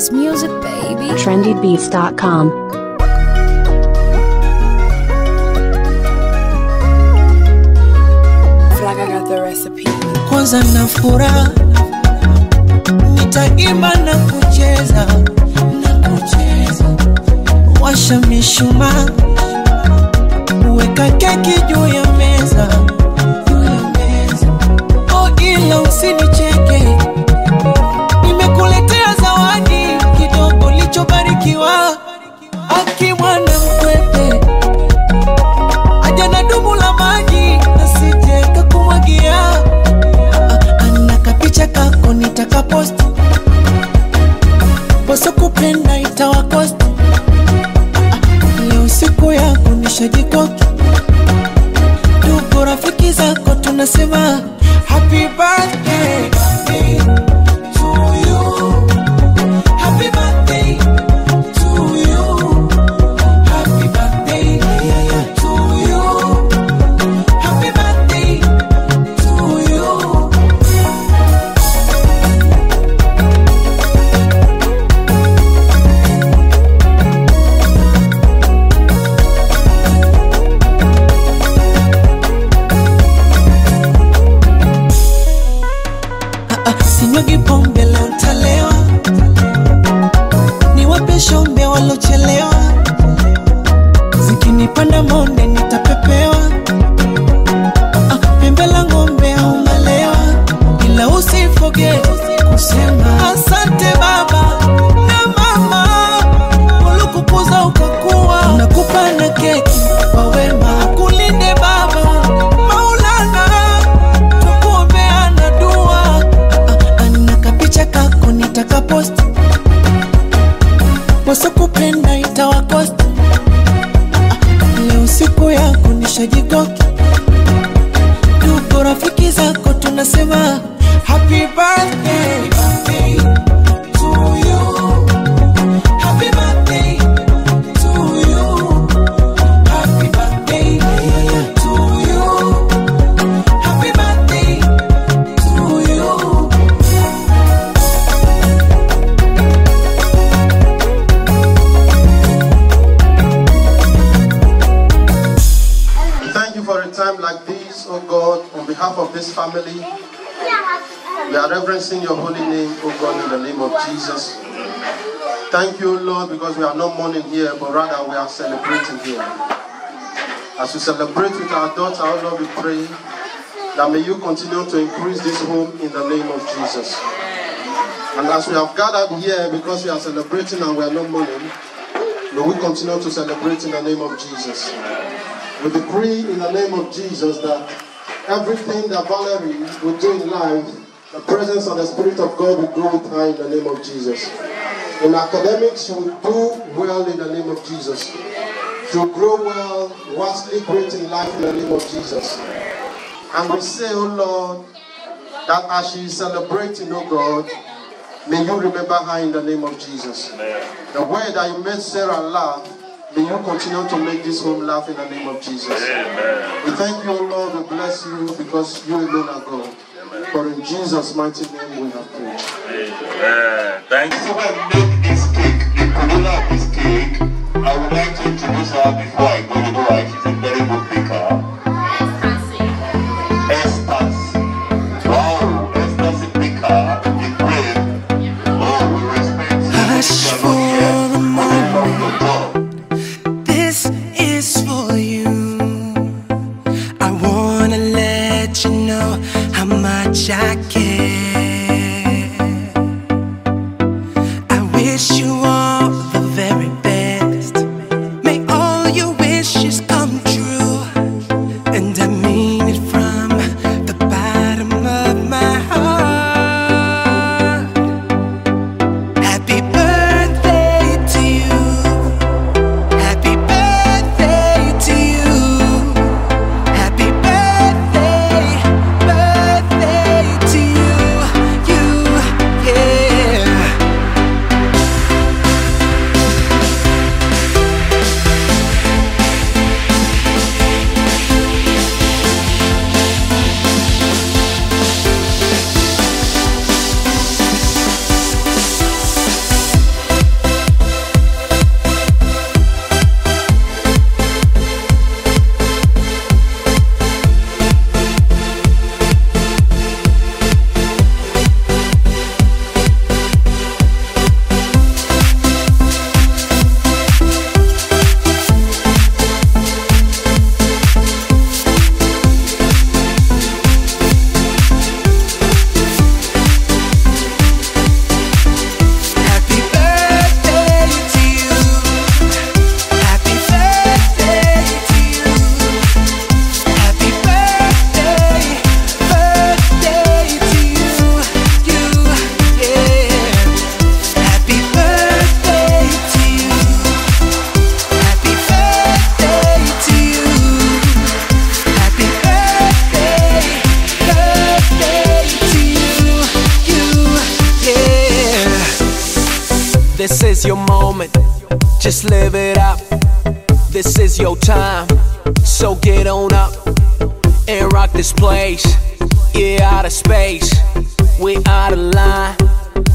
is music, baby. trendybeats.com. Feel like I got the recipe. kwanza na furaha nitaimba na kucheza na kucheza washa mishumaa weka keki juu ya meza juu ya meza oh ila usinicheke kako nitakaposti poso kupenda itawakosti. Leo siku yako nishajikoki tuko rafiki zako tunasema happy birthday wasokupenda itawakosta. Leo siku yako nishajigoki, tuko rafiki zako tunasema happy birthday to family. We are reverencing your holy name, oh God, in the name of Jesus. Thank you, Lord, because we are not mourning here, but rather we are celebrating here. As we celebrate with our daughter, oh Lord, we pray that may you continue to increase this home in the name of Jesus. And as we have gathered here because we are celebrating and we are not mourning, may we continue to celebrate in the name of Jesus. We decree in the name of Jesus that everything that Valerie will do in life, the presence of the Spirit of God will go with her in the name of Jesus. In academics, she will do well in the name of Jesus. She will grow well, vastly great in life in the name of Jesus. And we say, oh Lord, that as she is celebrating, oh God, may you remember her in the name of Jesus. The way that you made Sarah laugh, may you continue to make this home laugh in the name of Jesus. Amen. We thank you, O Lord. We bless you because you alone are God. For in Jesus' mighty name we have prayed. Amen. Thank you. So when make this cake, the corolla of this cake, I would like to introduce her before just live it up. This is your time, so get on up and rock this place. Yeah, out of space, we out of line.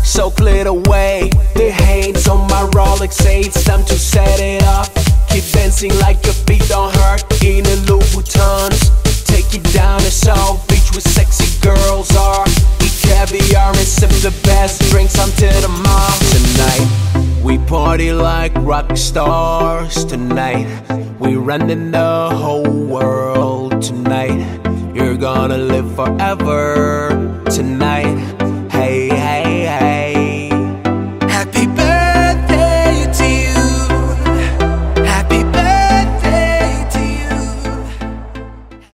So clear the way. The hands on my Rolex 8, time to set it up. Keep dancing like your feet don't hurt in the Louboutins. Take you down to South Beach where sexy girls are. Eat caviar and sip the best drinks until tonight. We party like rock stars tonight. We running the whole world tonight. You're gonna live forever tonight.